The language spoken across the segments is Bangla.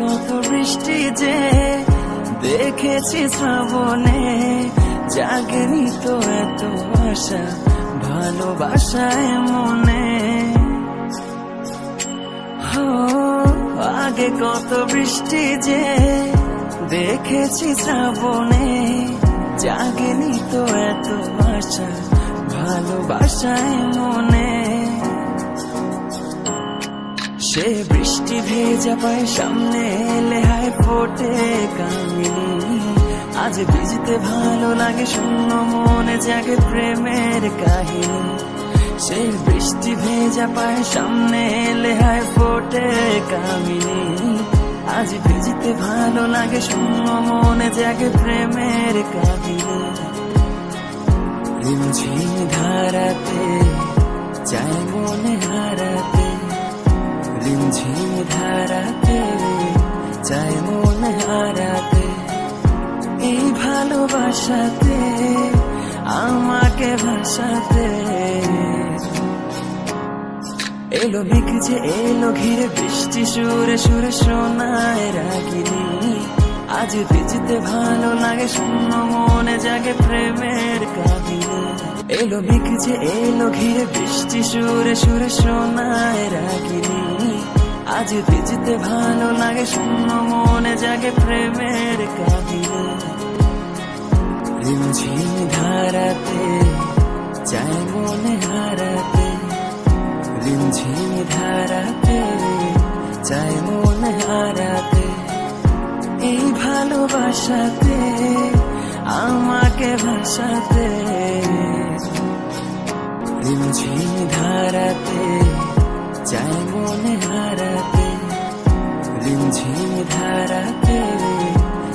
কত বৃষ্টি যে দেখেছি শ্রাবণে, জাগেনি তো এত আশা, ভালোবাসায় মনে। আগে কত বৃষ্টি যে দেখেছি শ্রাবণে, জাগেনি তো এত আশা, ভালোবাসায় মনে। সে বৃষ্টি ভেজা পায় সামনে এলে হায় ফোটে কামিনী আজ ভিজতে ভালো লাগে শূন্য মনে জাগে প্রেমের কাহিনী। সে বৃষ্টি ভেজা পায় সামনে এলে হায় ফোটে কামিনী। আজ ভিজতে ভালো লাগে শূন্য মনে জাগে প্রেমের কাহিনী। রিমঝিম ধারাতে চায় মনে হারাতে চায় মন হারাতে, এই ভালোবাসাতে, আমাকে ভাসাতে। এলো যে, এলো ঘিরে বৃষ্টি, সুরে সুরে শোনায় রাগিনী। আজ ভিজতে ভালো লাগে, শূন্য মনে জাগে প্রেমের কাহিনী। এলো যে, এলো ঘিরে বৃষ্টি, সুরে সুরে শোনায় আজ ভিজতে ভালো লাগে, শূন্য মনে জাগে প্রেমের কাহিনী রিমঝিম ধারাতে, চায় মনে হারাতে। রিমঝিম ধারাতে, চায় মনে হারাতে। এই ভালোবাসাতে, আমাকে ভাসাতে। রিমঝিম ধারাতে, চায় মনে হারাতে। রিমঝিম ধারাতে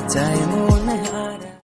চাই মনে হারাতে